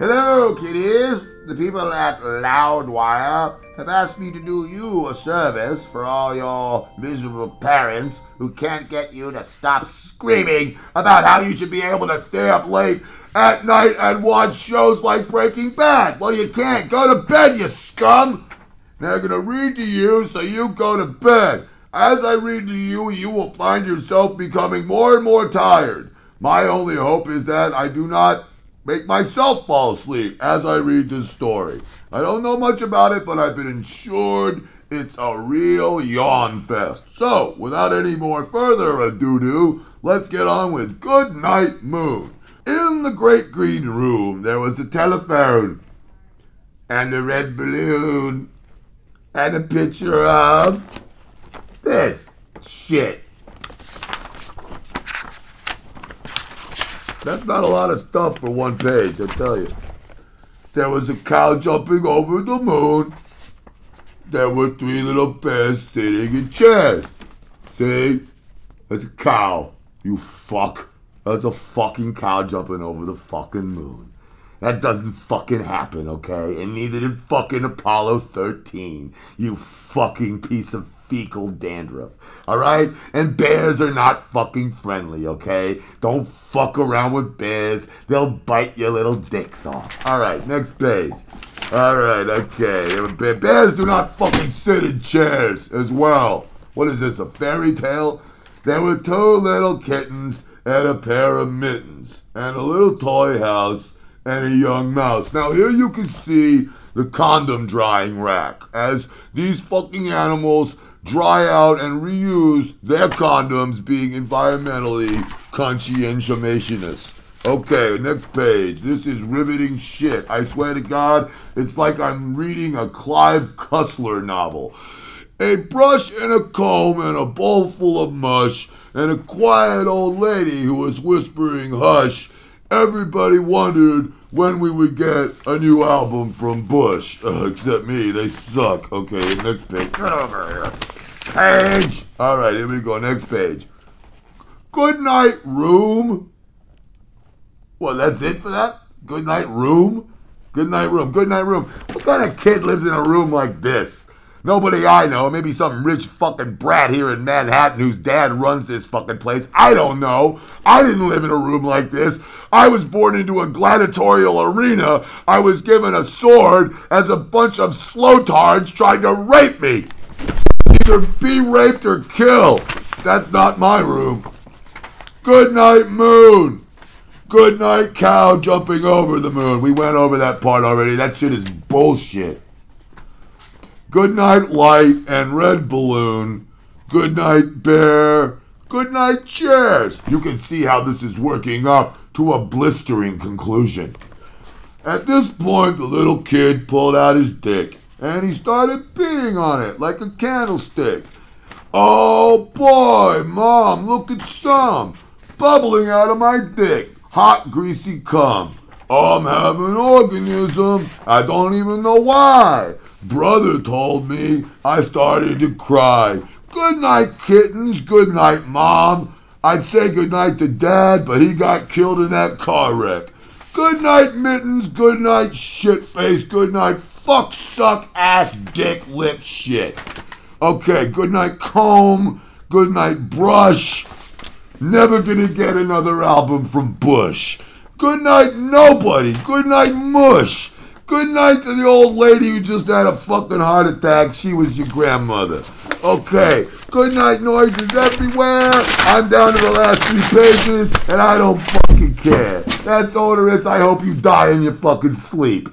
Hello, kiddies. The people at Loudwire have asked me to do you a service for all your miserable parents who can't get you to stop screaming about how you should be able to stay up late at night and watch shows like Breaking Bad. Well, you can't. Go to bed, you scum. Now I'm going to read to you, so you go to bed. As I read to you, you will find yourself becoming more and more tired. My only hope is that I do not make myself fall asleep as I read this story. I don't know much about it, but I've been assured it's a real yawn fest. So, without any more further ado, do let's get on with Goodnight Moon. In the great green room, there was a telephone and a red balloon and a picture of this shit. That's not a lot of stuff for one page, I tell you. There was a cow jumping over the moon. There were three little bears sitting in chairs. See? That's a cow, you fuck. That's a fucking cow jumping over the fucking moon. That doesn't fucking happen, okay? And neither did fucking Apollo 13, you fucking piece of fecal dandruff. Alright? And bears are not fucking friendly, okay? Don't fuck around with bears. They'll bite your little dicks off. Alright, next page. Alright, okay. Bears do not fucking sit in chairs as well. What is this, a fairy tale? There were two little kittens and a pair of mittens and a little toy house and a young mouse. Now here you can see the condom drying rack as these fucking animals dry out and reuse their condoms being environmentally conscientious. Okay, next page. This is riveting shit. I swear to God, it's like I'm reading a Clive Cussler novel. A brush and a comb and a bowl full of mush and a quiet old lady who was whispering hush. Everybody wondered when we would get a new album from Bush. Uh, except me, they suck. Okay, next page. Get over here. Page! Alright, here we go. Next page. Good night, room. Well, that's it for that? Good night, room? Good night, room. Good night, room. What kind of kid lives in a room like this? Nobody I know, maybe some rich fucking brat here in Manhattan whose dad runs this fucking place. I don't know. I didn't live in a room like this. I was born into a gladiatorial arena. I was given a sword as a bunch of slowtards tried to rape me. Either be raped or kill. That's not my room. Good night, moon. Good night, cow jumping over the moon. We went over that part already. That shit is bullshit. Good night, light and red balloon. Good night, bear. Good night, chairs. You can see how this is working up to a blistering conclusion. At this point, the little kid pulled out his dick and he started beating on it like a candlestick. Oh boy, Mom, look at some bubbling out of my dick. Hot, greasy cum. I'm having an organism. I don't even know why. Brother told me I started to cry. Good night, kittens. Good night, Mom. I'd say good night to Dad, but he got killed in that car wreck. Good night, Mittens. Good night, shitface. Good night, fuck, suck, ass, dick, lip shit. Okay, good night, comb. Good night, brush. Never gonna get another album from Bush. Good night, nobody. Good night, mush. Good night to the old lady who just had a fucking heart attack. She was your grandmother. Okay. Good night noises everywhere. I'm down to the last three pages, and I don't fucking care. That's is. I hope you die in your fucking sleep.